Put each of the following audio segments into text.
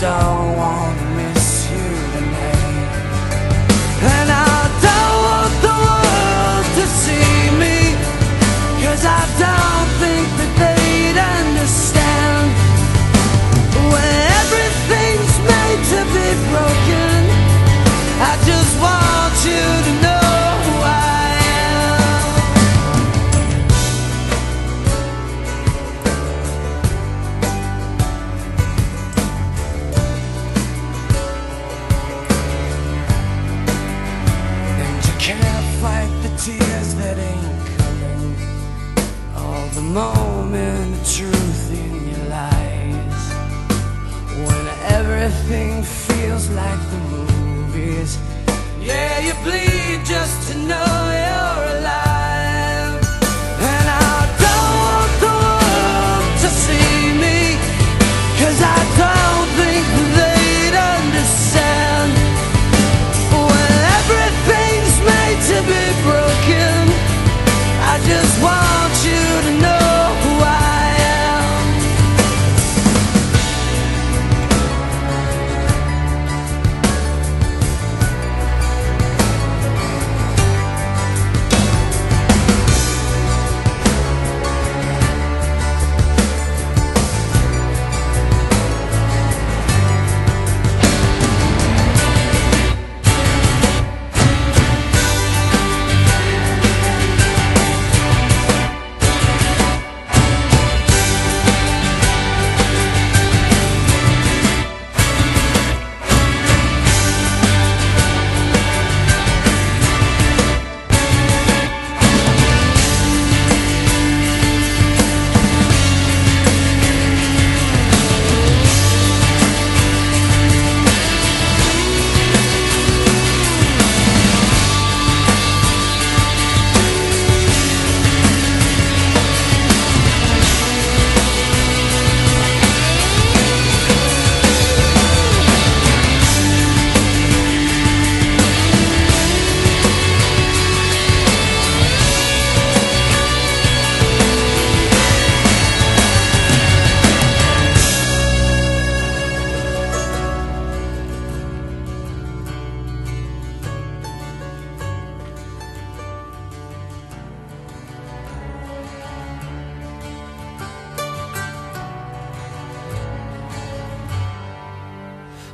don't wanna miss you tonight. And I don't want the world to see me Cause I don't moment of truth in your lies. When everything feels like the movies. Yeah, you bleed just to know you're alive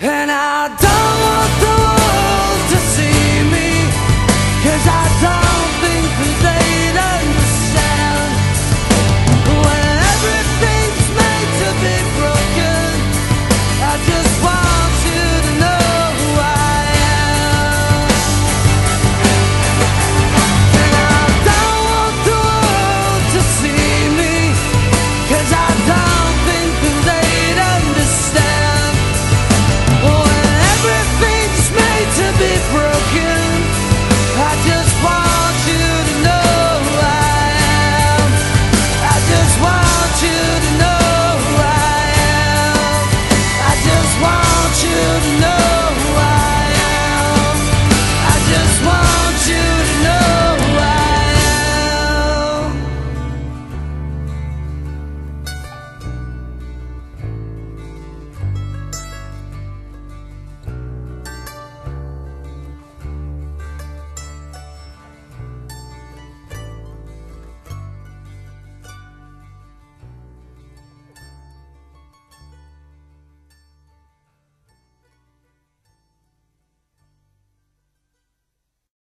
And I don't